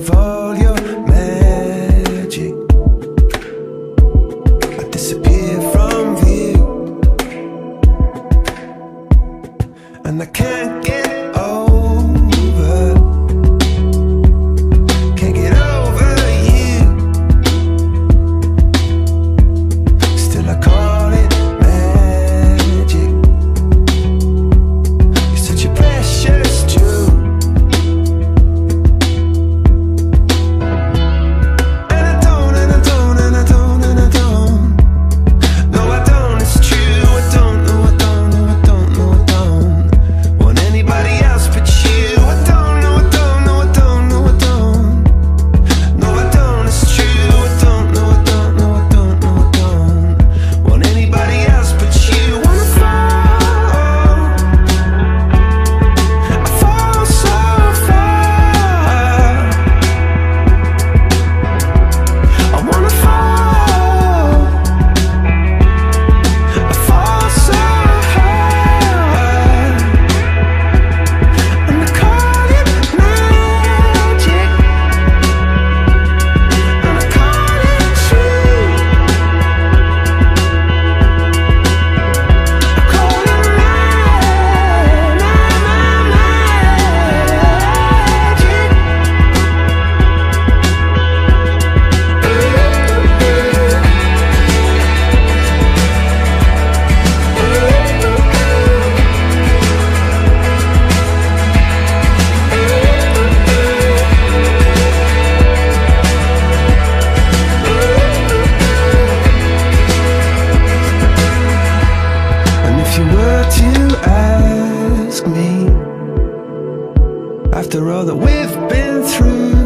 of all your magic. I disappear from view, and I can't get. after all that we've been through.